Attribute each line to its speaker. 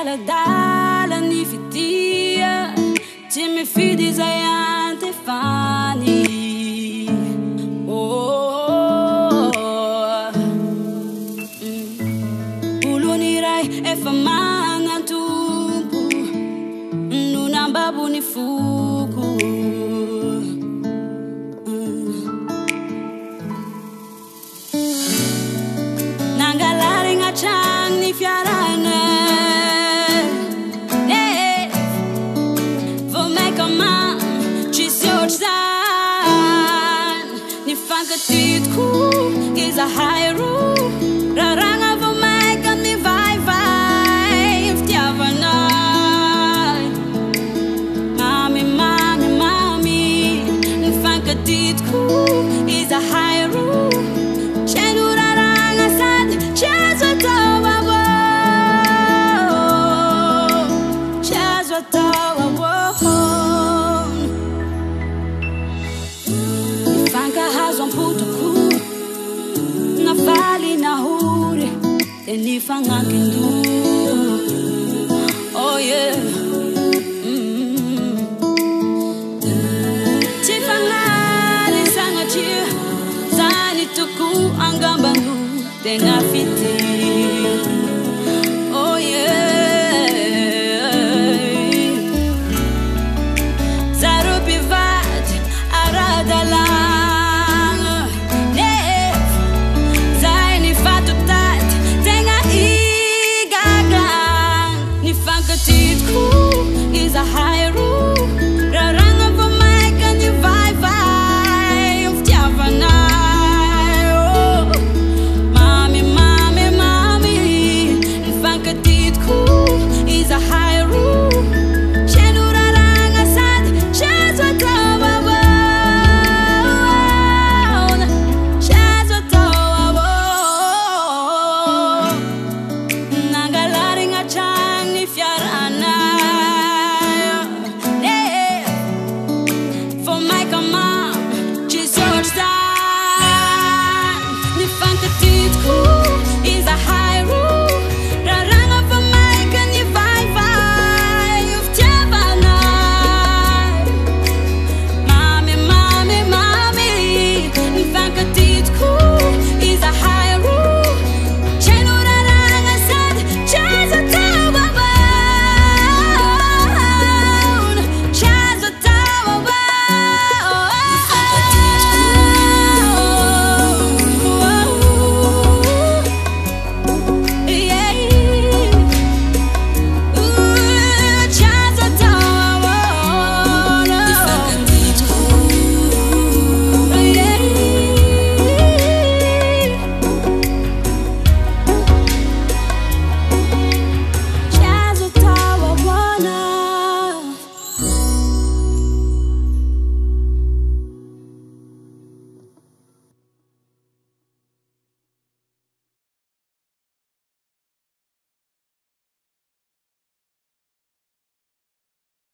Speaker 1: adaladala ny fitia tsy mifidy izay antefany olony oh, oh, oh, ray efa manantompo no nambabony fo ny fankatitoko izahay roa raragna vao maika mivaivay fitiavanay Mami, mami, mami raragna sady tsy azo atao De nifanankin-do Oh yeah. Mm. Tsy fanary sanatria zany toko angambano tena fity katitku iza hairu raranga va maika mami mami mami ni fankatitku iza if you're